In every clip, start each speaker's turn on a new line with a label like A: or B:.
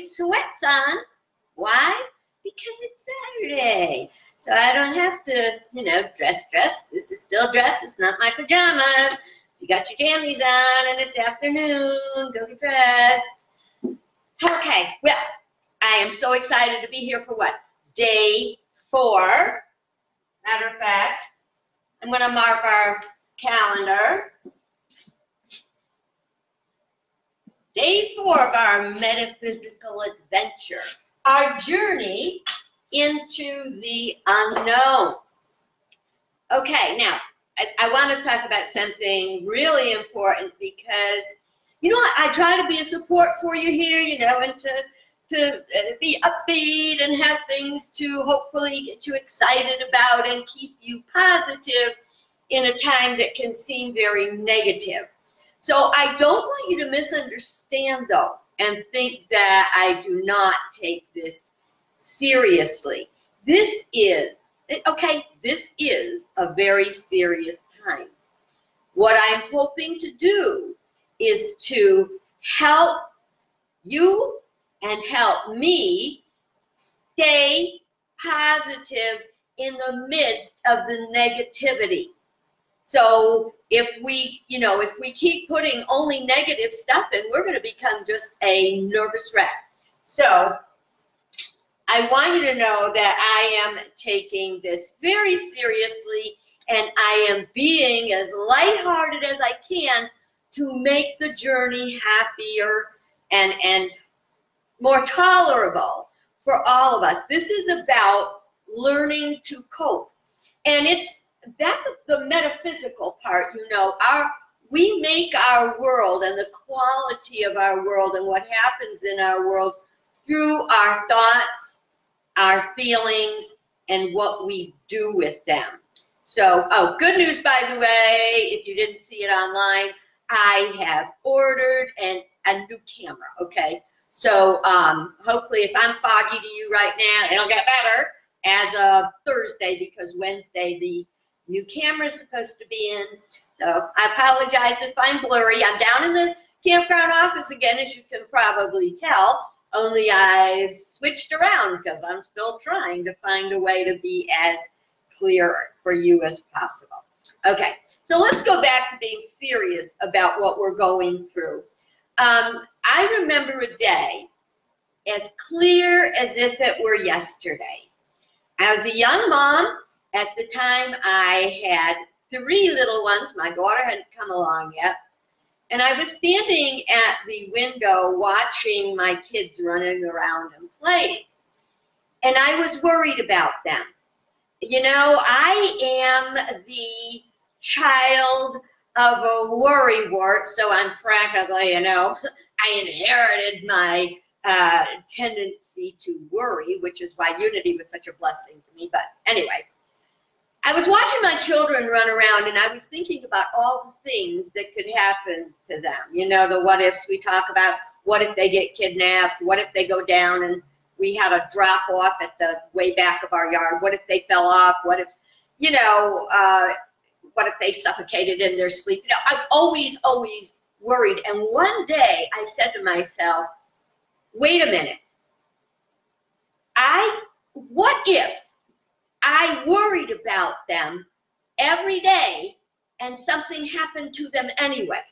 A: sweats on. Why? Because it's Saturday. So I don't have to, you know, dress, dress. This is still dress. It's not my pajamas. You got your jammies on and it's afternoon. Go get dressed. Okay, well, I am so excited to be here for what? Day four. Matter of fact, I'm going to mark our calendar. Day four of our metaphysical adventure, our journey into the unknown. Okay, now I, I want to talk about something really important because, you know, I, I try to be a support for you here, you know, and to to uh, be upbeat and have things to hopefully get you excited about and keep you positive in a time that can seem very negative. So I don't want you to misunderstand though and think that I do not take this seriously. This is, okay, this is a very serious time. What I'm hoping to do is to help you and help me stay positive in the midst of the negativity. So if we, you know, if we keep putting only negative stuff in, we're going to become just a nervous wreck. So I want you to know that I am taking this very seriously and I am being as lighthearted as I can to make the journey happier and, and more tolerable for all of us. This is about learning to cope. And it's that's the metaphysical part, you know. Our we make our world and the quality of our world and what happens in our world through our thoughts, our feelings, and what we do with them. So, oh, good news, by the way, if you didn't see it online, I have ordered an, a new camera, okay? So um, hopefully if I'm foggy to you right now, it'll get better as of Thursday because Wednesday the new camera is supposed to be in. So I apologize if I'm blurry. I'm down in the campground office again, as you can probably tell, only I've switched around because I'm still trying to find a way to be as clear for you as possible. Okay, so let's go back to being serious about what we're going through. Um, I remember a day as clear as if it were yesterday. I was a young mom. At the time, I had three little ones. My daughter hadn't come along yet. And I was standing at the window watching my kids running around and playing. And I was worried about them. You know, I am the child of a worry wart, so I'm practically, you know, I inherited my uh, tendency to worry, which is why unity was such a blessing to me. But anyway, I was watching my children run around and I was thinking about all the things that could happen to them. You know, the what ifs we talk about. What if they get kidnapped? What if they go down and we had a drop off at the way back of our yard? What if they fell off? What if, you know, uh, what if they suffocated in their sleep? You know, I'm always, always worried. And one day I said to myself, wait a minute. I, what if I worried about them every day and something happened to them anyway?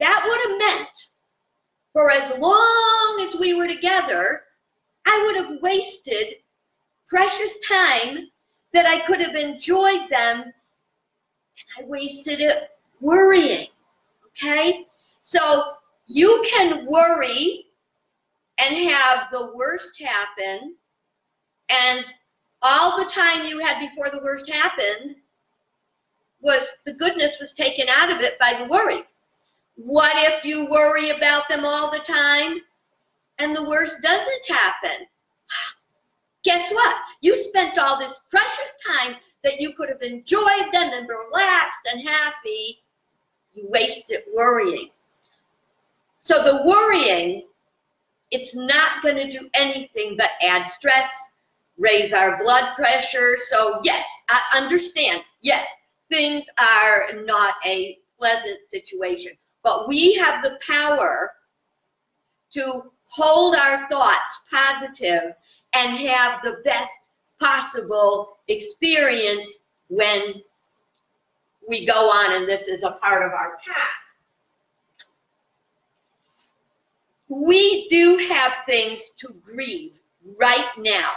A: That would have meant for as long as we were together, I would have wasted precious time that I could have enjoyed them and I wasted it worrying. Okay? So you can worry and have the worst happen, and all the time you had before the worst happened was the goodness was taken out of it by the worry. What if you worry about them all the time and the worst doesn't happen? Guess what? You spent all this precious time that you could have enjoyed them and relaxed and happy, you wasted worrying. So the worrying, it's not going to do anything but add stress, raise our blood pressure. So yes, I understand. Yes, things are not a pleasant situation, but we have the power to hold our thoughts positive, and have the best possible experience when we go on and this is a part of our past. We do have things to grieve right now,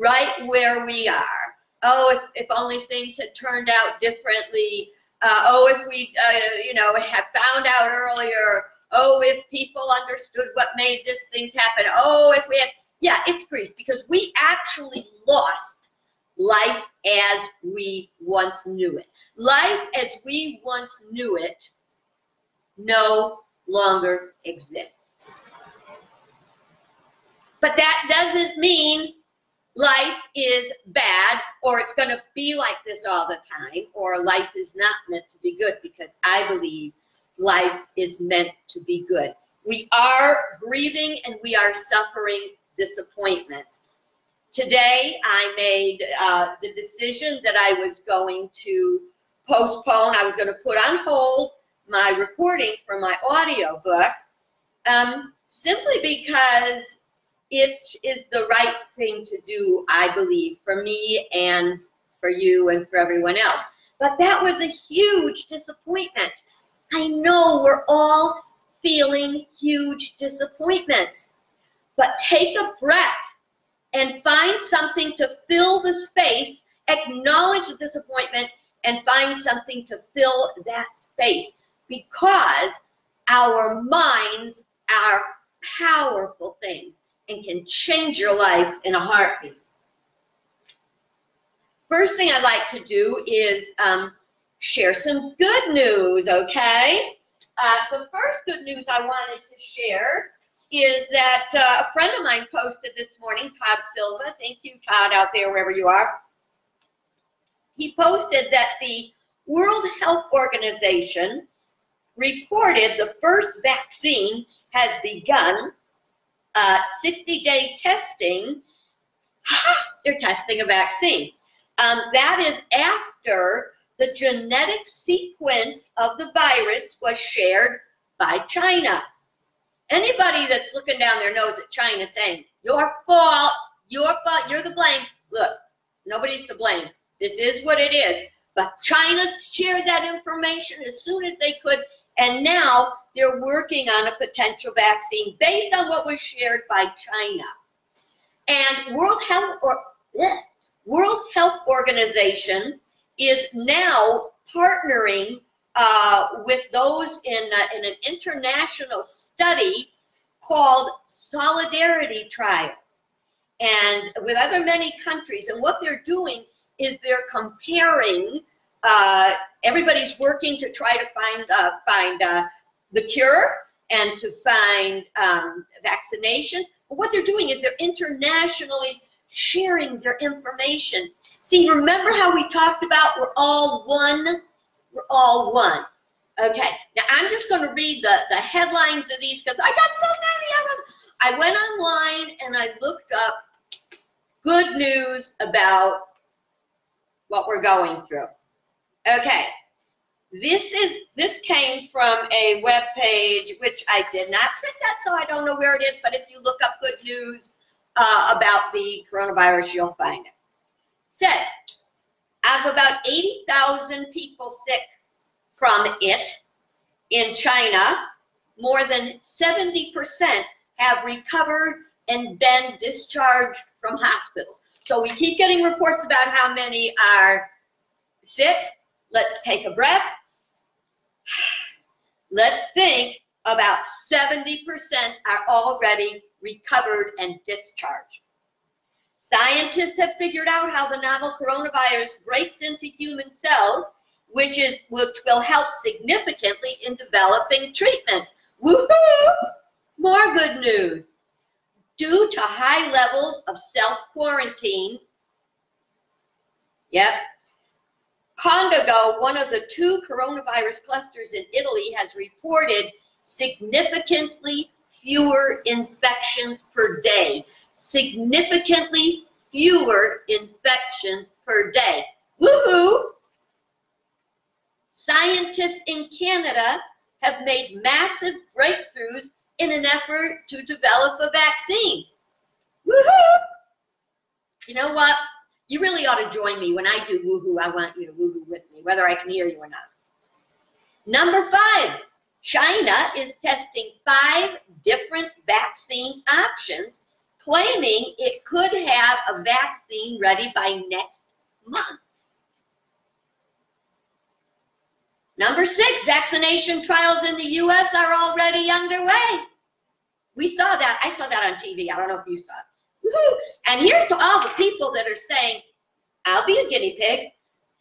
A: right where we are. Oh, if, if only things had turned out differently. Uh, oh, if we, uh, you know, had found out earlier. Oh, if people understood what made this things happen. Oh, if we had, yeah, it's grief because we actually lost life as we once knew it. Life as we once knew it no longer exists. But that doesn't mean life is bad or it's going to be like this all the time or life is not meant to be good because I believe life is meant to be good. We are grieving and we are suffering disappointment. Today, I made uh, the decision that I was going to postpone, I was going to put on hold my recording for my audio book um, simply because it is the right thing to do, I believe, for me and for you and for everyone else. But that was a huge disappointment. I know we're all feeling huge disappointments. But take a breath and find something to fill the space, acknowledge the disappointment, and find something to fill that space because our minds are powerful things and can change your life in a heartbeat. First thing I'd like to do is um, share some good news, okay? Uh, the first good news I wanted to share is that uh, a friend of mine posted this morning, Todd Silva. Thank you, Todd, out there, wherever you are. He posted that the World Health Organization reported the first vaccine has begun uh, 60-day testing. They're testing a vaccine. Um, that is after the genetic sequence of the virus was shared by China. Anybody that's looking down their nose at China saying, your fault, your fault, you're the blame. Look, nobody's to blame. This is what it is. But China shared that information as soon as they could and now they're working on a potential vaccine based on what was shared by China. And World Health or bleh, World Health Organization is now partnering uh, with those in, uh, in an international study called Solidarity Trials, and with other many countries. And what they're doing is they're comparing uh, everybody's working to try to find uh, find uh, the cure and to find um, vaccination. But what they're doing is they're internationally sharing their information. See, remember how we talked about we're all one? We're all one. Okay, now I'm just going to read the, the headlines of these because I got so many of them. I went online and I looked up good news about what we're going through. Okay, this is this came from a web page which I did not print that, so I don't know where it is. But if you look up good news uh, about the coronavirus, you'll find it. says out of about 80,000 people sick from it in China, more than 70% have recovered and been discharged from hospitals. So we keep getting reports about how many are sick Let's take a breath. Let's think about 70% are already recovered and discharged. Scientists have figured out how the novel coronavirus breaks into human cells, which is which will help significantly in developing treatments. Woohoo! More good news. Due to high levels of self-quarantine, yep, Condago, one of the two coronavirus clusters in Italy, has reported significantly fewer infections per day. Significantly fewer infections per day. Woohoo! Scientists in Canada have made massive breakthroughs in an effort to develop a vaccine. Woohoo! You know what? You really ought to join me when I do woohoo. I want you to woohoo with me, whether I can hear you or not. Number five, China is testing five different vaccine options, claiming it could have a vaccine ready by next month. Number six, vaccination trials in the U.S. are already underway. We saw that. I saw that on TV. I don't know if you saw it. And here's to all the people that are saying, I'll be a guinea pig.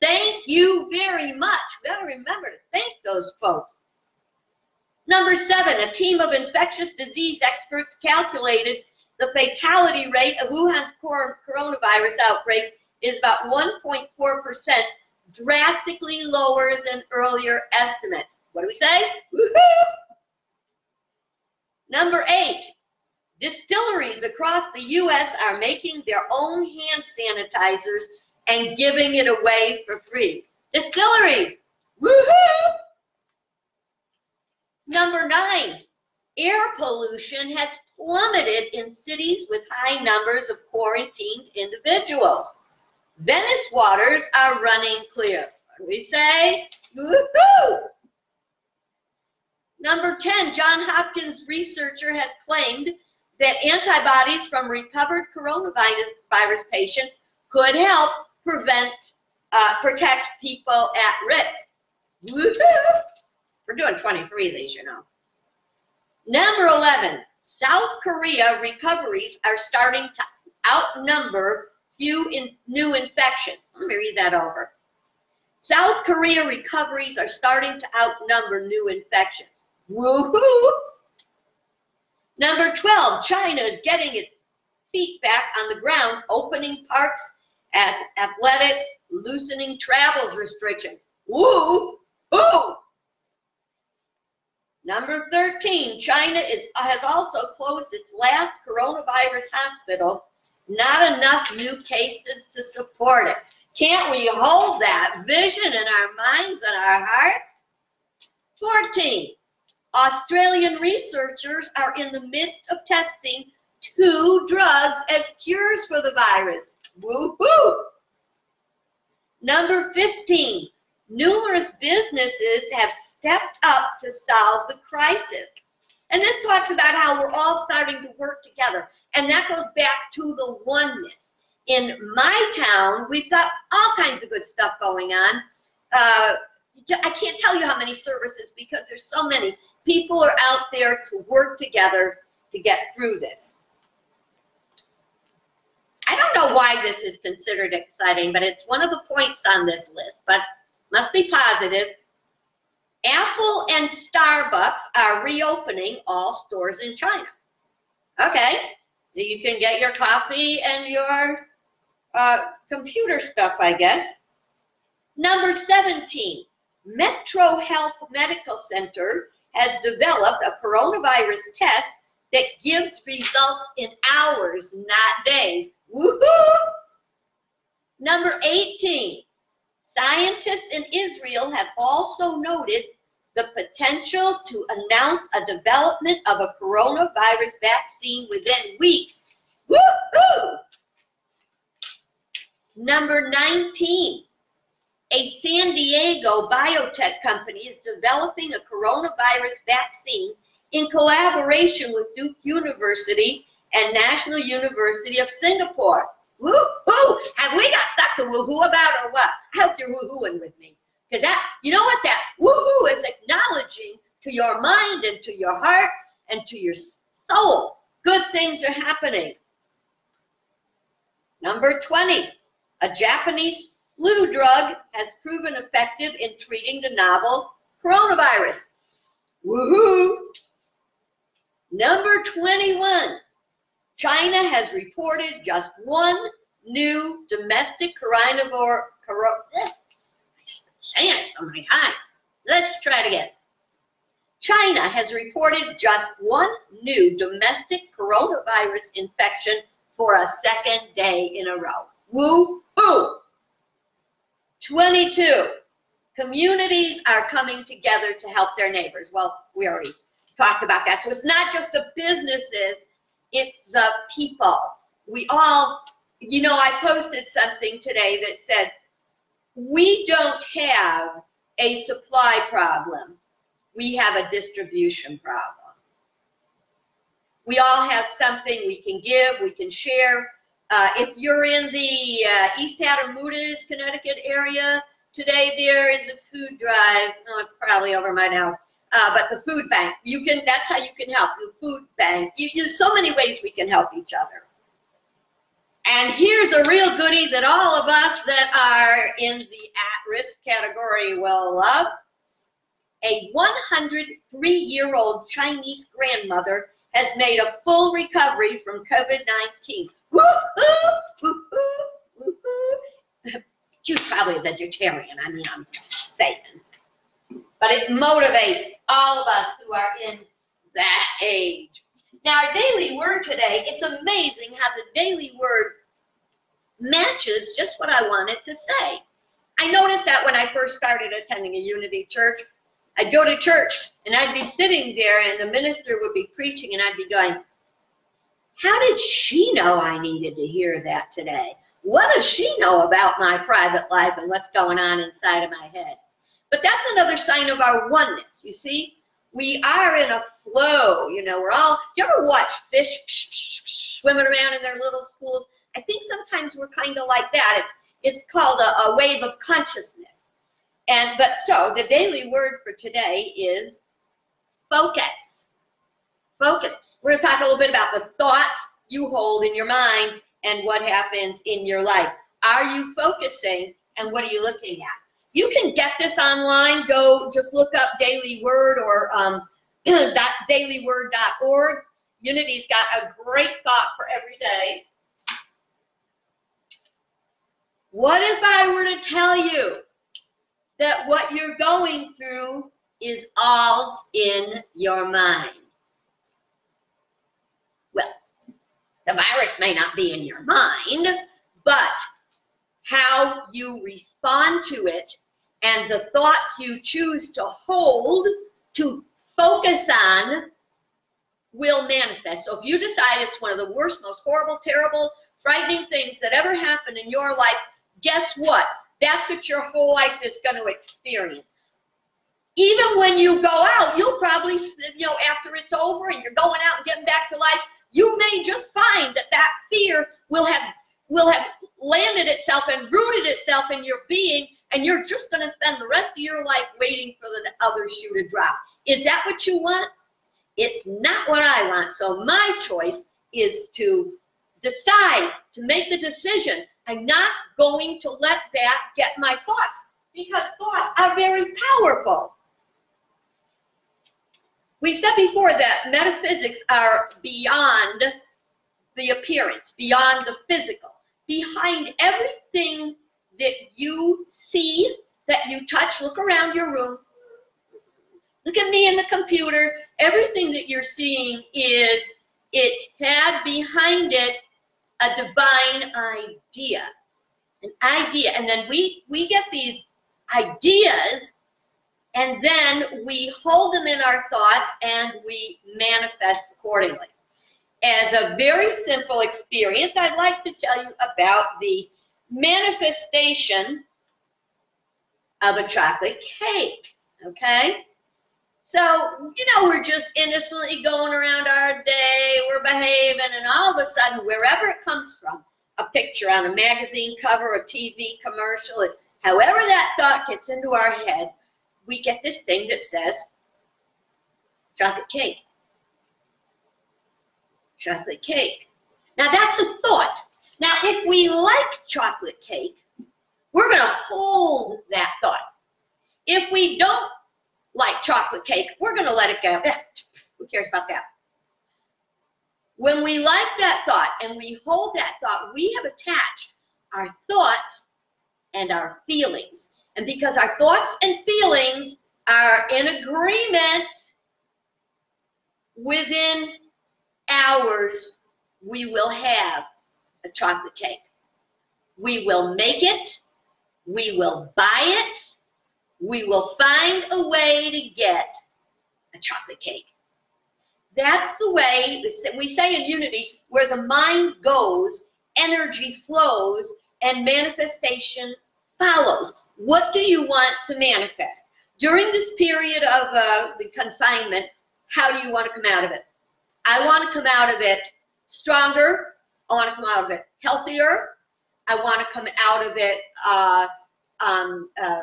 A: Thank you very much. We got to remember to thank those folks. Number seven, a team of infectious disease experts calculated the fatality rate of Wuhan's coronavirus outbreak is about 1.4%, drastically lower than earlier estimates. What do we say? Number eight, distilleries across the U.S. are making their own hand sanitizers and giving it away for free. Distilleries, woohoo! Number nine, air pollution has plummeted in cities with high numbers of quarantined individuals. Venice waters are running clear. We say? Woohoo! Number 10, John Hopkins researcher has claimed that antibodies from recovered coronavirus virus patients could help prevent, uh, protect people at risk. We're doing 23 of these, you know. Number 11, South Korea recoveries are starting to outnumber few in new infections. Let me read that over. South Korea recoveries are starting to outnumber new infections. Woohoo! Number 12, China is getting its feet back on the ground, opening parks, athletics, loosening travels restrictions. Woo! Woo! Number 13, China is, has also closed its last coronavirus hospital. Not enough new cases to support it. Can't we hold that vision in our minds and our hearts? 14, Australian researchers are in the midst of testing two drugs as cures for the virus. Woohoo! Number 15, numerous businesses have stepped up to solve the crisis. And this talks about how we're all starting to work together. And that goes back to the oneness. In my town, we've got all kinds of good stuff going on. Uh, I can't tell you how many services because there's so many. People are out there to work together to get through this. I don't know why this is considered exciting, but it's one of the points on this list, but must be positive. Apple and Starbucks are reopening all stores in China. Okay, so you can get your coffee and your uh, computer stuff, I guess. Number 17, Metro Health Medical Center has developed a coronavirus test that gives results in hours, not days. Woohoo! Number 18, scientists in Israel have also noted the potential to announce a development of a coronavirus vaccine within weeks. Woohoo! Number 19, a San Diego biotech company is developing a coronavirus vaccine in collaboration with Duke University and National University of Singapore. Woo-hoo! Have we got stuff to woo-hoo about or what? I hope you're woo-hooing with me. Because that, you know what that woo-hoo is acknowledging to your mind and to your heart and to your soul. Good things are happening. Number 20, a Japanese flu drug has proven effective in treating the novel coronavirus. Woohoo! Number 21, China has reported just one new domestic coronavirus. Coro, eh, saying it oh so many times. Let's try it again. China has reported just one new domestic coronavirus infection for a second day in a row. Woo hoo! 22. Communities are coming together to help their neighbors. Well, we already talked about that. So it's not just the businesses, it's the people. We all, you know, I posted something today that said, we don't have a supply problem. We have a distribution problem. We all have something we can give, we can share. Uh, if you're in the uh, East Haddam-Moodus, Connecticut area, today there is a food drive. Oh, it's probably over by now. Uh, but the food bank, you can. That's how you can help. The food bank. You, there's so many ways we can help each other. And here's a real goodie that all of us that are in the at-risk category will love. A 103-year-old Chinese grandmother has made a full recovery from COVID-19. She's probably a vegetarian. I mean, I'm just saying. But it motivates all of us who are in that age. Now, our daily word today, it's amazing how the daily word matches just what I wanted to say. I noticed that when I first started attending a Unity church, I'd go to church and I'd be sitting there and the minister would be preaching and I'd be going, how did she know I needed to hear that today? What does she know about my private life and what's going on inside of my head? But that's another sign of our oneness. You see, we are in a flow. You know, we're all. Do you ever watch fish swimming around in their little schools? I think sometimes we're kind of like that. It's it's called a, a wave of consciousness. And but so the daily word for today is focus. Focus. We're going to talk a little bit about the thoughts you hold in your mind and what happens in your life. Are you focusing and what are you looking at? You can get this online. Go just look up Daily Word or um, dailyword.org. Unity's got a great thought for every day. What if I were to tell you that what you're going through is all in your mind? Well, the virus may not be in your mind, but how you respond to it and the thoughts you choose to hold, to focus on, will manifest. So if you decide it's one of the worst, most horrible, terrible, frightening things that ever happened in your life, guess what? That's what your whole life is going to experience. Even when you go out, you'll probably, you know, after it's over and you're going out and getting back to life, you may just find that that fear will have will have landed itself and rooted itself in your being, and you're just going to spend the rest of your life waiting for the other shoe to drop. Is that what you want? It's not what I want. So my choice is to decide, to make the decision. I'm not going to let that get my thoughts because thoughts are very powerful. We've said before that metaphysics are beyond the appearance, beyond the physical behind everything that you see, that you touch, look around your room, look at me in the computer, everything that you're seeing is, it had behind it a divine idea. An idea. And then we, we get these ideas and then we hold them in our thoughts and we manifest accordingly as a very simple experience, I'd like to tell you about the manifestation of a chocolate cake. Okay? So, you know, we're just innocently going around our day, we're behaving, and all of a sudden, wherever it comes from, a picture on a magazine cover, a TV commercial, however that thought gets into our head, we get this thing that says chocolate cake chocolate cake. Now that's a thought. Now if we like chocolate cake, we're going to hold that thought. If we don't like chocolate cake, we're going to let it go. Eh, who cares about that? When we like that thought and we hold that thought, we have attached our thoughts and our feelings. And because our thoughts and feelings are in agreement within hours, we will have a chocolate cake. We will make it. We will buy it. We will find a way to get a chocolate cake. That's the way we say in unity where the mind goes, energy flows, and manifestation follows. What do you want to manifest? During this period of uh, the confinement, how do you want to come out of it? I want to come out of it stronger. I want to come out of it healthier. I want to come out of it uh, um, uh,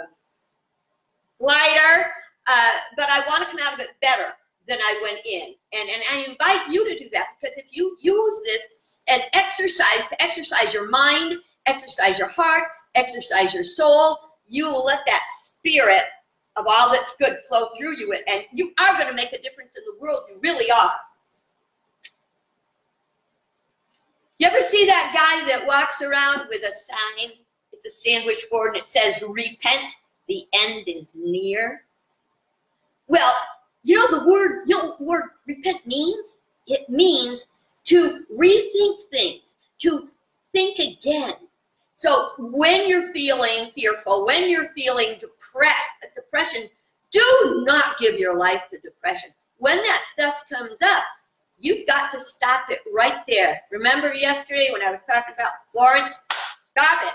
A: lighter, uh, but I want to come out of it better than I went in. And, and I invite you to do that because if you use this as exercise to exercise your mind, exercise your heart, exercise your soul, you let that spirit of all that's good flow through you and you are going to make a difference in the world. You really are. You ever see that guy that walks around with a sign? It's a sandwich board and it says, repent, the end is near. Well, you know the word, you know word repent means? It means to rethink things, to think again. So when you're feeling fearful, when you're feeling depressed, depression, do not give your life to depression. When that stuff comes up, you've got to stop it right there. Remember yesterday when I was talking about Florence? Stop it.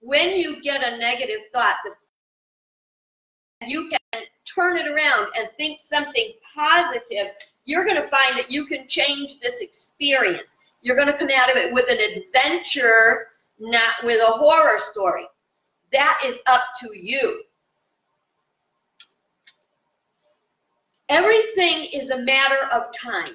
A: When you get a negative thought, you can turn it around and think something positive, you're going to find that you can change this experience. You're going to come out of it with an adventure, not with a horror story. That is up to you. Everything is a matter of time.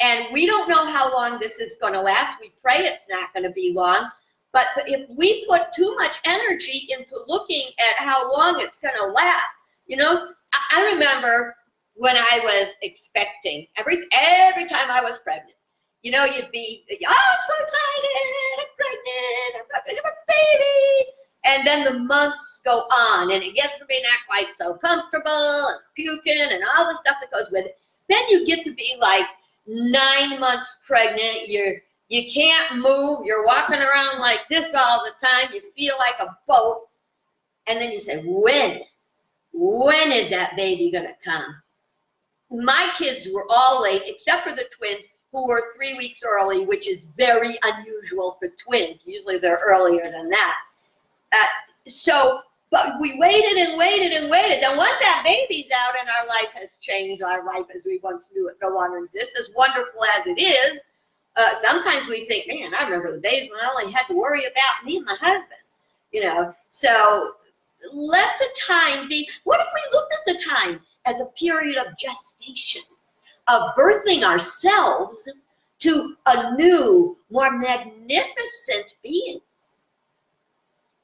A: And we don't know how long this is going to last. We pray it's not going to be long. But if we put too much energy into looking at how long it's going to last, you know, I remember when I was expecting every every time I was pregnant. You know, you'd be, oh, I'm so excited, pregnant, I'm going to have a baby. And then the months go on, and it gets to be not quite so comfortable, and puking, and all the stuff that goes with it. Then you get to be like nine months pregnant. You're you can't move. You're walking around like this all the time. You feel like a boat. And then you say, when? When is that baby going to come? My kids were all late, except for the twins, who were three weeks early, which is very unusual for twins. Usually they're earlier than that. Uh, so, but we waited and waited and waited. Then once that baby's out and our life has changed, our life as we once knew it no longer exists, as wonderful as it is, uh, sometimes we think, man, I remember the days when I only had to worry about me and my husband, you know. So let the time be. What if we looked at the time as a period of gestation, of birthing ourselves to a new, more magnificent being?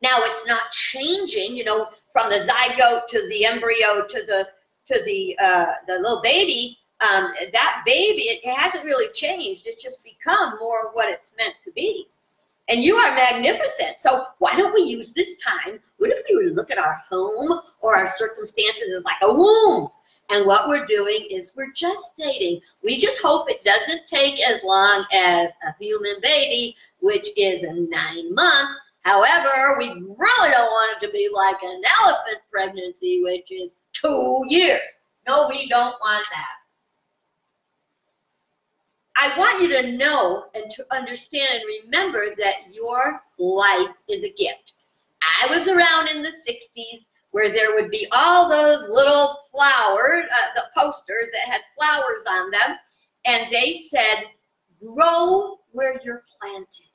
A: Now it's not changing, you know, from the zygote to the embryo to the to the uh, the little baby um, that baby, it hasn't really changed. It's just become more of what it's meant to be. And you are magnificent. So why don't we use this time? What if we were to look at our home or our circumstances as like a womb? And what we're doing is we're gestating. We just hope it doesn't take as long as a human baby, which is nine months. However, we really don't want it to be like an elephant pregnancy, which is two years. No, we don't want that. I want you to know and to understand and remember that your life is a gift. I was around in the 60s where there would be all those little flowers, uh, the posters that had flowers on them, and they said, grow where you're planted.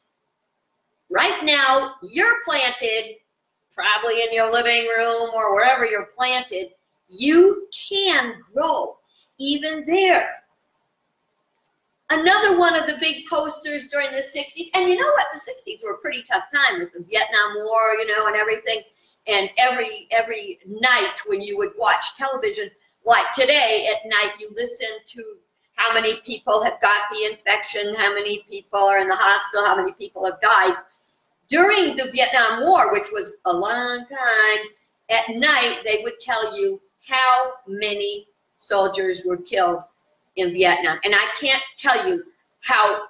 A: Right now, you're planted probably in your living room or wherever you're planted. You can grow even there another one of the big posters during the 60s. And you know what? The 60s were a pretty tough time with the Vietnam War, you know, and everything. And every every night when you would watch television, like today at night, you listen to how many people have got the infection, how many people are in the hospital, how many people have died. During the Vietnam War, which was a long time, at night they would tell you how many soldiers were killed in Vietnam. And I can't tell you how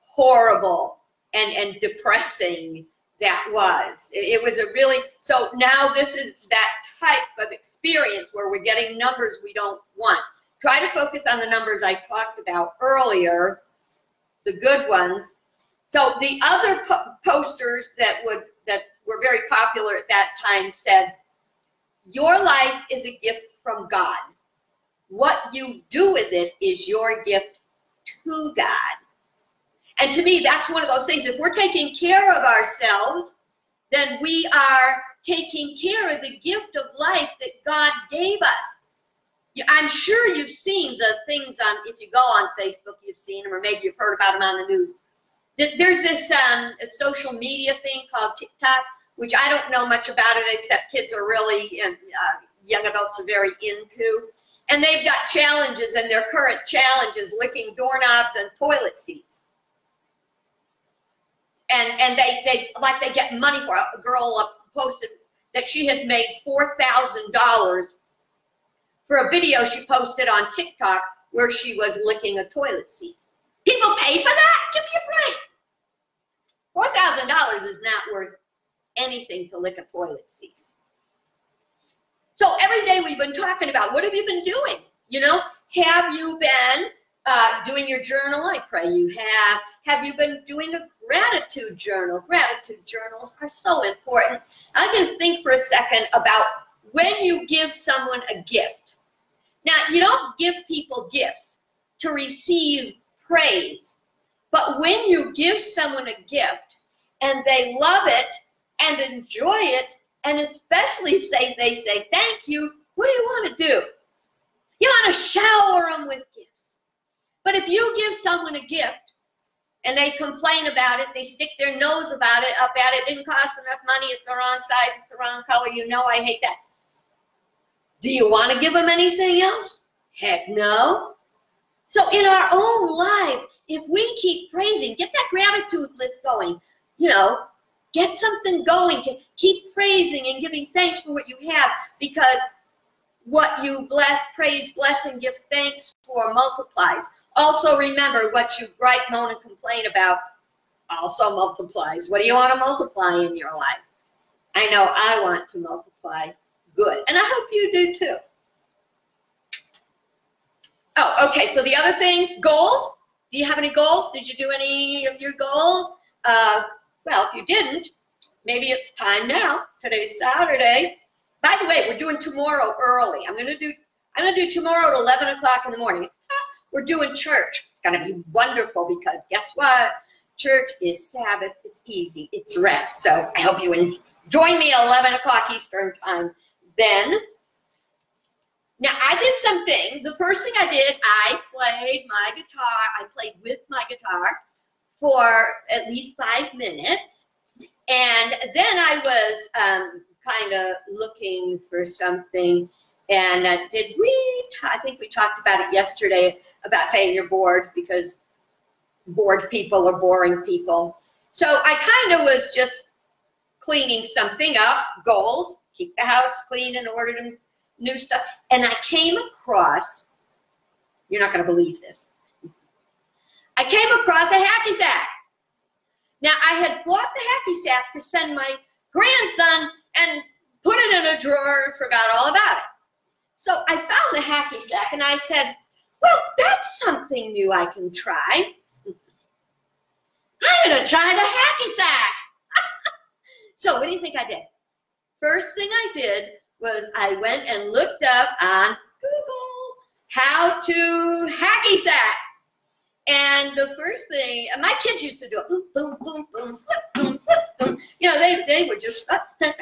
A: horrible and, and depressing that was. It, was a really, so now this is that type of experience where we're getting numbers we don't want. try to focus on the numbers I talked about earlier, the good ones. So the other po posters that would that were very popular at that time said, "Your life is a gift from God. What you do with it is your gift to God." And to me, that's one of those things. If we're taking care of ourselves, then we are taking care of the gift of life that God gave us. I'm sure you've seen the things on, if you go on Facebook, you've seen them, or maybe you've heard about them on the news. There's this um, social media thing called TikTok, which I don't know much about it except kids are really, and uh, young adults are very into. And they've got challenges, and their current challenge is licking doorknobs and toilet seats and and they they like they get money for. A girl posted that she had made four thousand dollars for a video she posted on TikTok where she was licking a toilet seat. People pay for that? Give me a break. Four thousand dollars is not worth anything to lick a toilet seat. So every day we've been talking about what have you been doing? You know, have you been uh, doing your journal? I pray you have. Have you been doing a gratitude journal? Gratitude journals are so important. I can think for a second about when you give someone a gift. Now, you don't give people gifts to receive praise, but when you give someone a gift and they love it and enjoy it, and especially if say, they say thank you, what do you want to do? You want to shower them with gifts. But if you give someone a gift and they complain about it, they stick their nose about it, up at it, didn't cost enough money, it's the wrong size, it's the wrong color, you know I hate that. Do you want to give them anything else? Heck no. So in our own lives, if we keep praising, get that gratitude list going, you know, get something going, keep praising and giving thanks for what you have because what you bless, praise, bless, and give thanks for multiplies. Also remember what you gripe, moan, and complain about also multiplies. What do you want to multiply in your life? I know I want to multiply good, and I hope you do too. Oh, okay, so the other things, goals. Do you have any goals? Did you do any of your goals? Uh, well, if you didn't, maybe it's time now. Today's Saturday. By the way, we're doing tomorrow early. I'm gonna do I'm gonna do tomorrow at 11 o'clock in the morning. We're doing church. It's gonna be wonderful because guess what? Church is Sabbath. It's easy. It's rest. So I hope you join me at 11 o'clock Eastern time. Then, now I did some things. The first thing I did, I played my guitar. I played with my guitar for at least five minutes. And then I was um, kind of looking for something. And uh, did we, I think we talked about it yesterday about saying you're bored because bored people are boring people. So I kind of was just cleaning something up, goals, keep the house clean and order and new stuff. And I came across, you're not going to believe this. I came across a hacky sack. Now I had bought the hacky sack to send my grandson and put it in a drawer and forgot all about it. So I found the hacky sack and I said, well, that's something new I can try. I'm to try the hacky sack. so what do you think I did? First thing I did was I went and looked up on Google how to hacky sack. And the first thing, my kids used to do it, boom, boom, boom, boom, flip, boom. You know, they, they were just, I they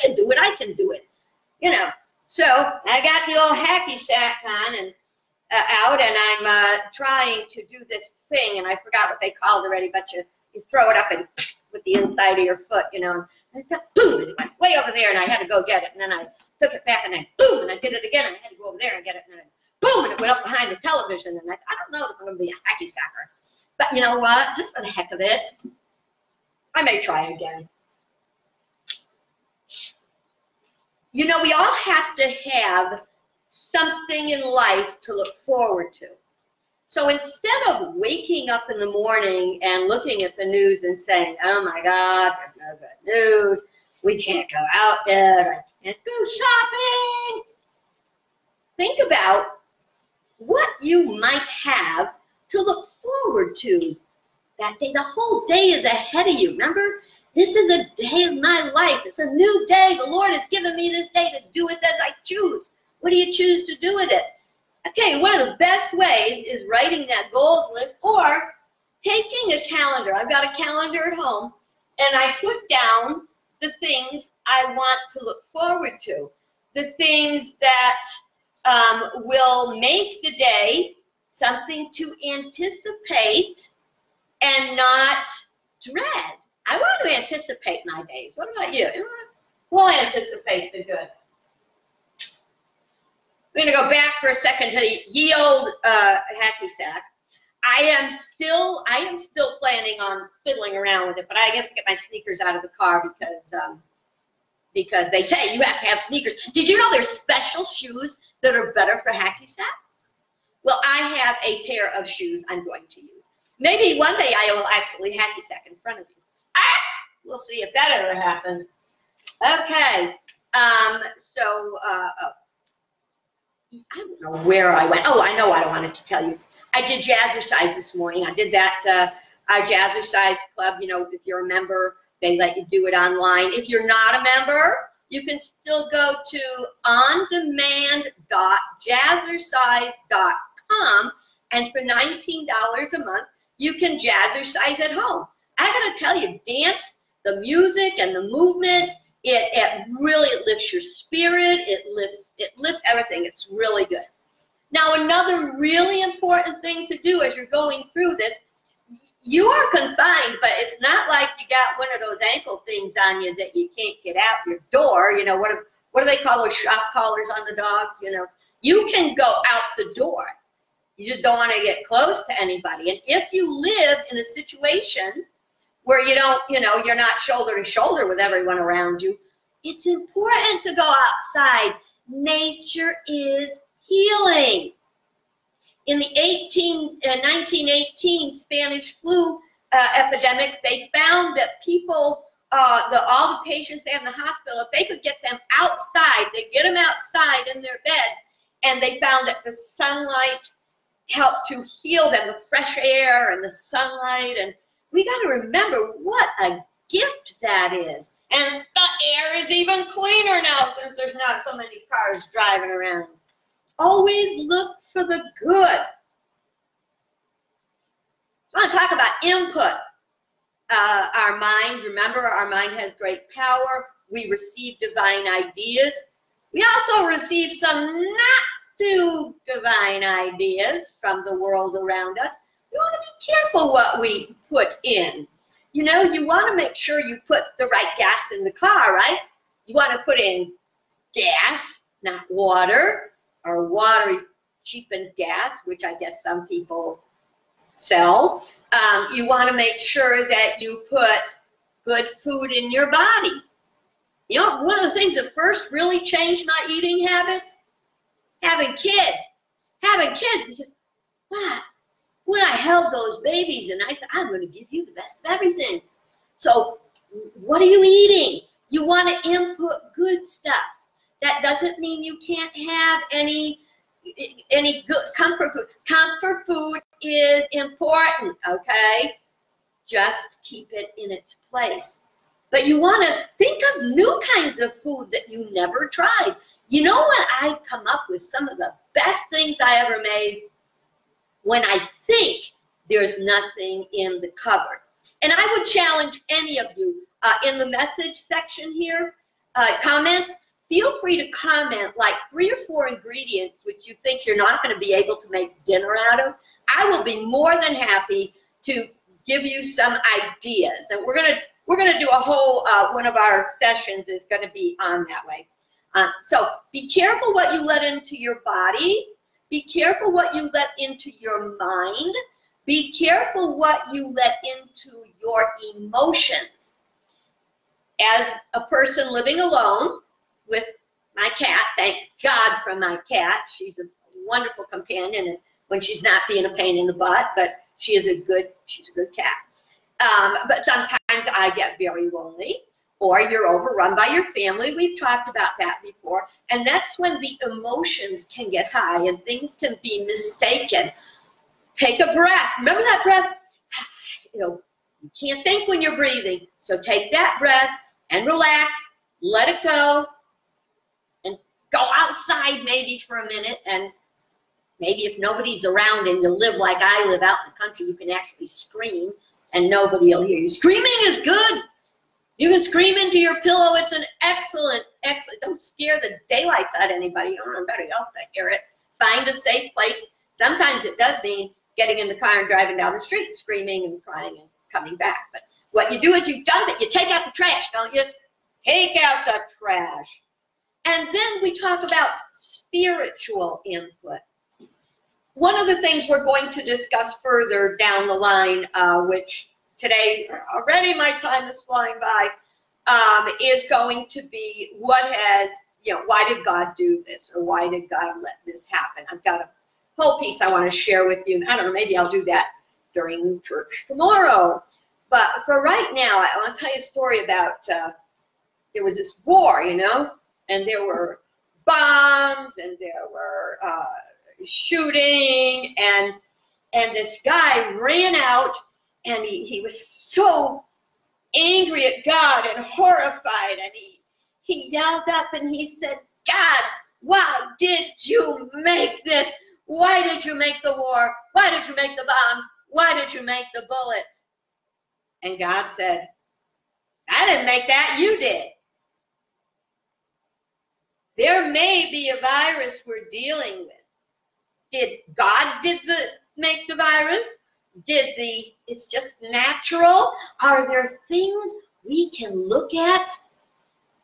A: can do it, I can do it. You know, so I got the old hacky sack on and uh, out and I'm uh, trying to do this thing and I forgot what they called it already, but you, you throw it up and with the inside of your foot, you know, and thought, boom, and it went way over there and I had to go get it. And then I took it back and then boom, and I did it again and I had to go over there and get it. And then boom, and it went up behind the television. And I, I don't know if I'm going to be a hacky sacker. But you know what? Just for the heck of it, I may try again. You know, we all have to have something in life to look forward to. So instead of waking up in the morning and looking at the news and saying, oh my God, there's no good news, we can't go out yet, I can't go shopping, think about what you might have to look forward to that day. The whole day is ahead of you. Remember, this is a day of my life. It's a new day. The Lord has given me this day to do it as I choose. What do you choose to do with it? Okay, one of the best ways is writing that goals list or taking a calendar. I've got a calendar at home and I put down the things I want to look forward to, the things that um, will make the day something to anticipate and not dread. I want to anticipate my days. What about you? We'll anticipate the good. We're going to go back for a second to ye old uh, hacky sack. I am still, I am still planning on fiddling around with it, but I have to get my sneakers out of the car because, um, because they say you have to have sneakers. Did you know there's special shoes that are better for hacky sack? Well, I have a pair of shoes I'm going to use. Maybe one day I will actually hacky sack in front of you. Ah! We'll see if that ever happens. Okay. Um, so, uh, I don't know where I went. Oh, I know what I wanted to tell you. I did jazzercise this morning. I did that uh, our jazzercise club. You know, if you're a member, they let you do it online. If you're not a member, you can still go to ondemand.jazzercise.com, and for $19 a month, you can jazzercise at home. I gotta tell you, dance, the music and the movement, it, it really lifts your spirit. It lifts it lifts everything. It's really good. Now, another really important thing to do as you're going through this, you are confined, but it's not like you got one of those ankle things on you that you can't get out your door. You know, what, is, what do they call those shock collars on the dogs? You know, you can go out the door. You just don't want to get close to anybody. And if you live in a situation where you don't, you know, you're not shoulder to shoulder with everyone around you, it's important to go outside. Nature is healing. In the 18, uh, 1918 Spanish flu uh, epidemic, they found that people, uh, the, all the patients they had in the hospital, if they could get them outside, they get them outside in their beds, and they found that the sunlight helped to heal them, the fresh air and the sunlight. And we got to remember what a gift that is. And the air is even cleaner now since there's not so many cars driving around. Always look for the good. I want to talk about input. Uh, our mind, remember, our mind has great power. We receive divine ideas. We also receive some not too divine ideas from the world around us. We want to be careful what we put in. You know, you want to make sure you put the right gas in the car, right? You want to put in gas, not water or water cheapened gas, which I guess some people sell. Um, you want to make sure that you put good food in your body. You know, one of the things that first really changed my eating habits, having kids. Having kids because, wow, when I held those babies and I said, I'm going to give you the best of everything. So what are you eating? You want to input good stuff. That doesn't mean you can't have any any good comfort food. Comfort food is important, okay? Just keep it in its place. But you want to think of new kinds of food that you never tried. You know what? I come up with some of the best things I ever made when I think there's nothing in the cupboard. And I would challenge any of you uh, in the message section here, uh, comments, feel free to comment like three or four ingredients which you think you're not going to be able to make dinner out of. I will be more than happy to give you some ideas. And we're going to we're going to do a whole uh, one of our sessions is going to be on that way. Uh, so be careful what you let into your body. Be careful what you let into your mind. Be careful what you let into your emotions. As a person living alone, with my cat. Thank God for my cat. She's a wonderful companion when she's not being a pain in the butt, but she is a good, she's a good cat. Um, but sometimes I get very lonely. Or you're overrun by your family. We've talked about that before. And that's when the emotions can get high and things can be mistaken. Take a breath. Remember that breath? You know, you can't think when you're breathing. So take that breath and relax, let it go, and go outside maybe for a minute. And maybe if nobody's around and you live like I live out in the country, you can actually scream and nobody will hear you. Screaming is good. You can scream into your pillow. It's an excellent, excellent. Don't scare the daylights out of anybody. You don't else to hear it. Find a safe place. Sometimes it does mean getting in the car and driving down the street, screaming and crying and coming back. But what you do is you dump it. You take out the trash, don't you? Take out the trash. And then we talk about spiritual input. One of the things we're going to discuss further down the line, uh, which today, already my time is flying by, um, is going to be what has, you know, why did God do this? Or why did God let this happen? I've got a whole piece I want to share with you. And I don't know, maybe I'll do that during church tomorrow. But for right now, I want to tell you a story about uh, there was this war, you know, and there were bombs and there were uh, shooting and and this guy ran out and he, he was so angry at God and horrified and he he yelled up and he said, God, why did you make this? Why did you make the war? Why did you make the bombs? Why did you make the bullets? And God said, I didn't make that, you did. There may be a virus we're dealing with. Did God did the make the virus? Did the it's just natural? Are there things we can look at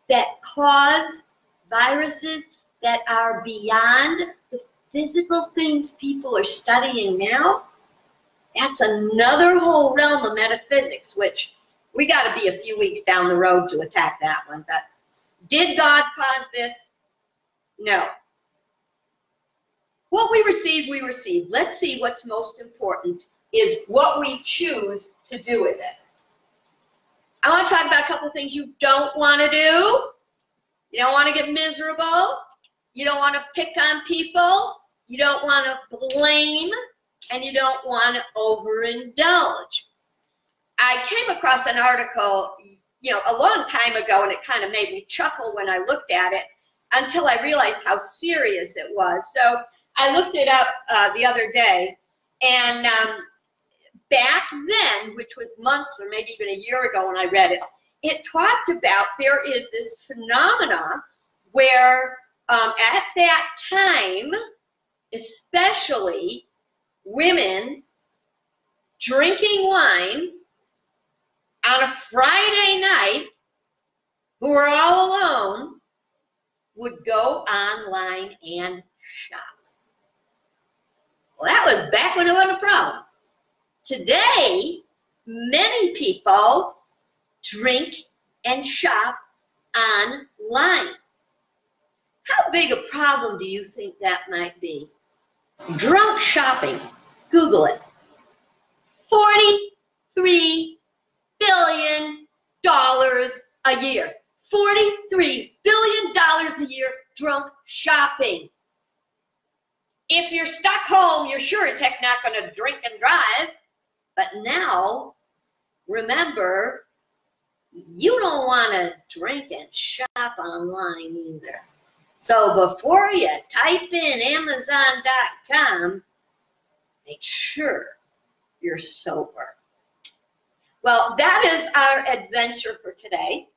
A: that cause viruses that are beyond the physical things people are studying now? That's another whole realm of metaphysics, which we got to be a few weeks down the road to attack that one. But did God cause this? No. What we receive, we receive. Let's see what's most important is what we choose to do with it. I want to talk about a couple things you don't want to do. You don't want to get miserable. You don't want to pick on people. You don't want to blame and you don't want to overindulge. I came across an article, you know, a long time ago, and it kind of made me chuckle when I looked at it until I realized how serious it was. So I looked it up uh, the other day, and um, back then, which was months or maybe even a year ago when I read it, it talked about there is this phenomena where um, at that time, especially women drinking wine on a Friday night who are all alone would go online and shop. Well, that was back when it wasn't a problem. Today, many people drink and shop online. How big a problem do you think that might be? Drunk shopping Google it. $43 billion a year. $43 billion a year drunk shopping. If you're stuck home, you're sure as heck not going to drink and drive. But now, remember, you don't want to drink and shop online either. So before you type in Amazon.com, make sure you're sober. Well, that is our adventure for today.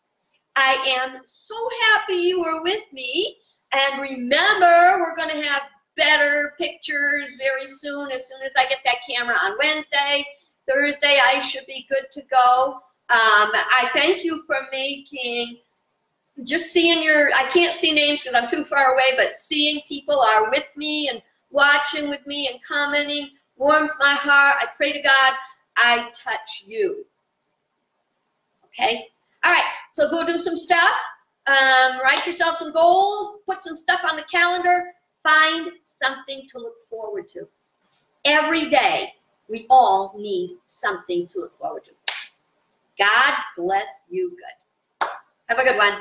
A: I am so happy you were with me. And remember, we're going to have better pictures very soon. As soon as I get that camera on Wednesday, Thursday, I should be good to go. Um, I thank you for making just seeing your, I can't see names because I'm too far away, but seeing people are with me and watching with me and commenting warms my heart. I pray to God I touch you. Okay? All right, so go do some stuff. Um, write yourself some goals, put some stuff on the calendar, find something to look forward to. Every day, we all need something to look forward to. God bless you good. Have a good one.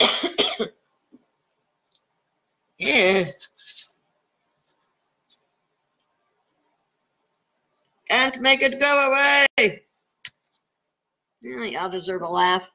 A: yeah. Can't make it go away. Really, I'll deserve a laugh.